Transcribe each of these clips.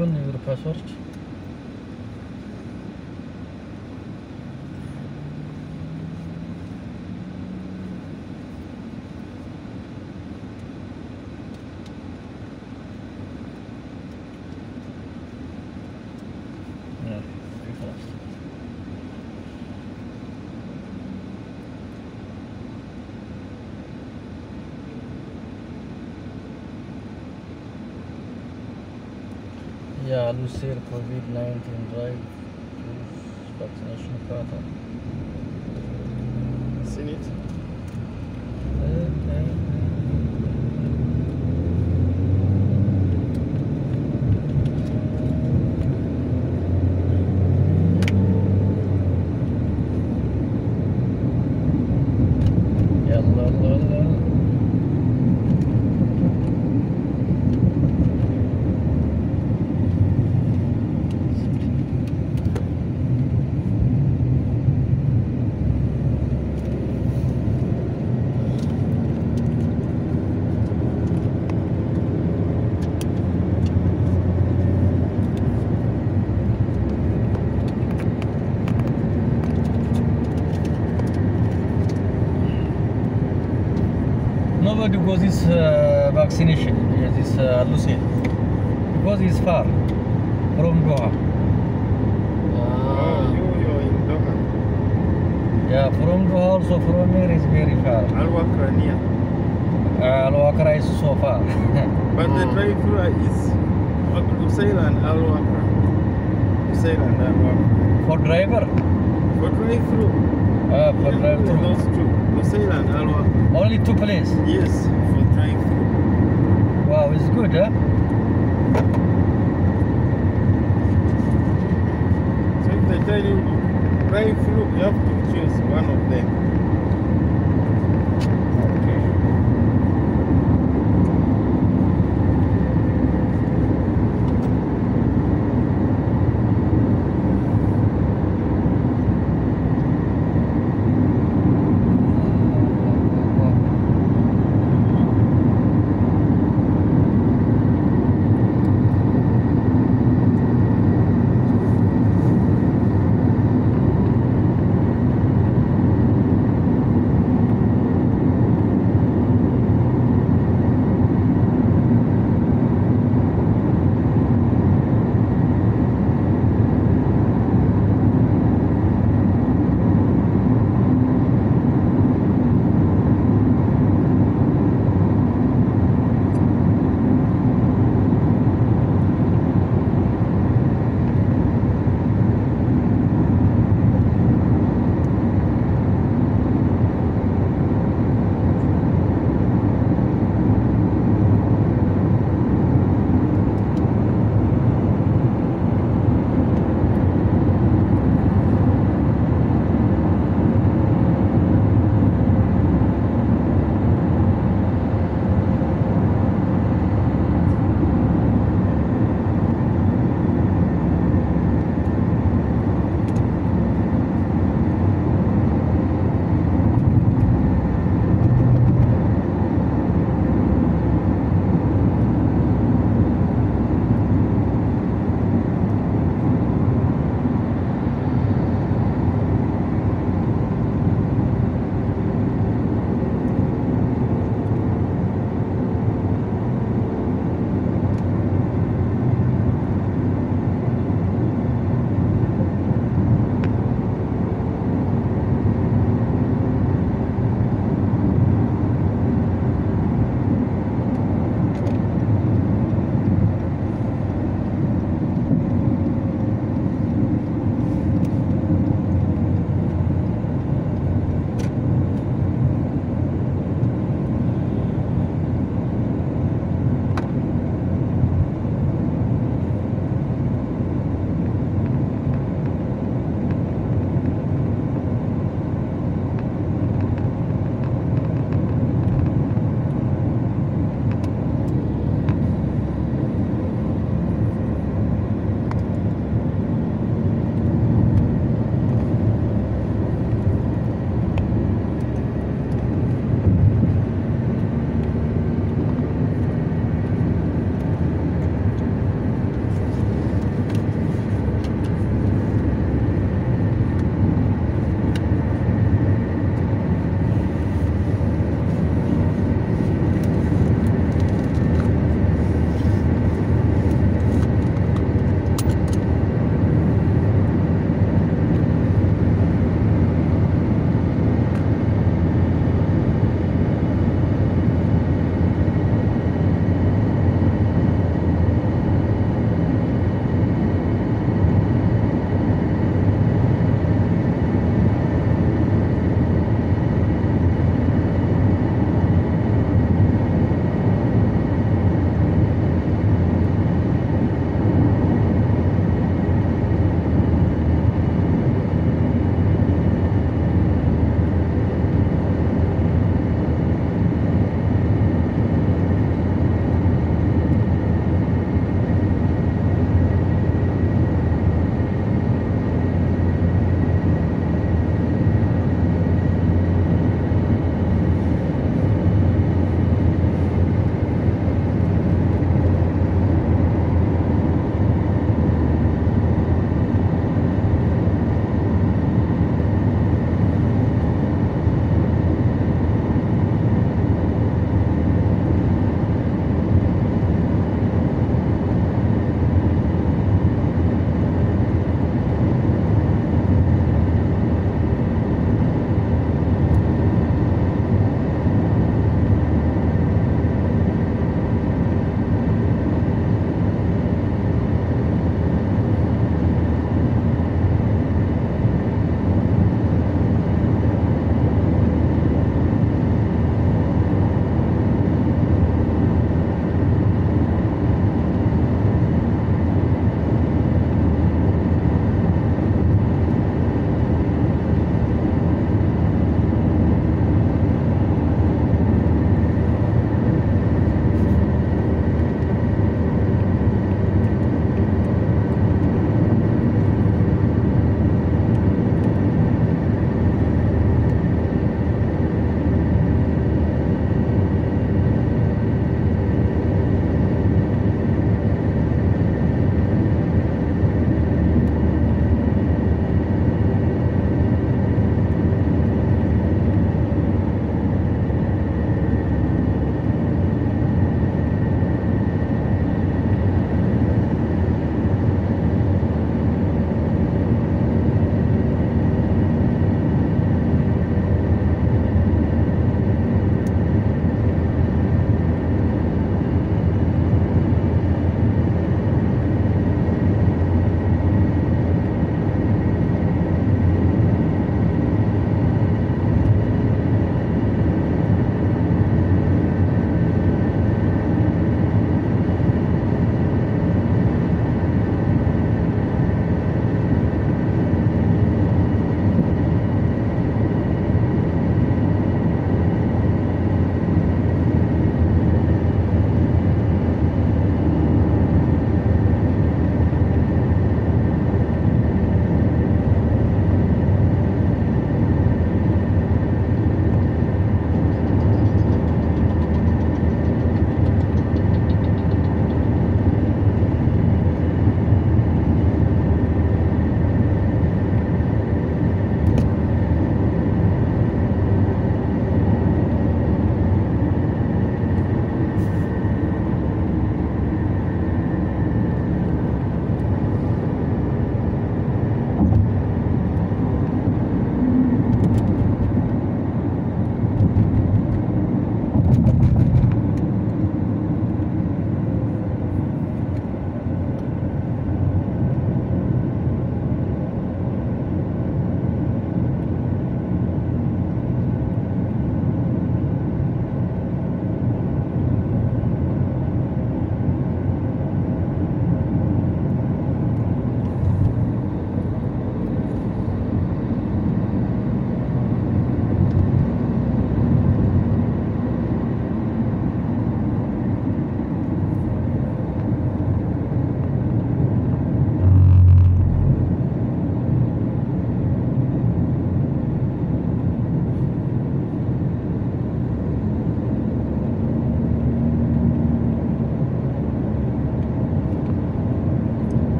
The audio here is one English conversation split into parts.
спокойно, я говорю, просорчик. Yeah, Alusair COVID-19 drive vaccination pattern. Seen it? This uh, vaccination, this uh, Lusail, because it's far from Doha. Oh, you, you're in Doha. Yeah, from Doha also from here is very far. Al Wakra near. Uh, Al Wakra is so far. But the Mm. drive-through is Usail and Al Wakra. Usail and Al Wakra. for driver, For drive-through. uh, for yeah, drive through. Those two. Usail and Al Wakra. Only two places. Yes, for drive-through. Wow, it's good, huh? So if they tell you drive-through, you have to choose one of them.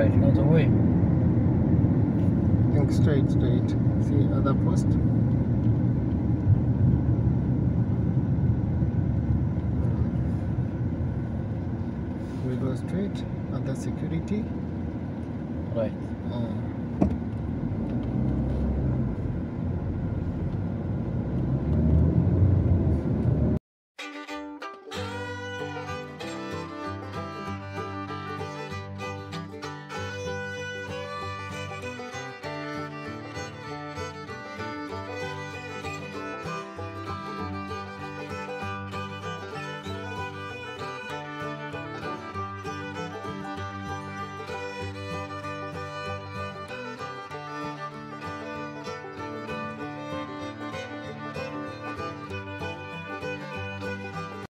Right, now the way. Think straight, straight. See other post. We go straight. Other security. Right. Oh.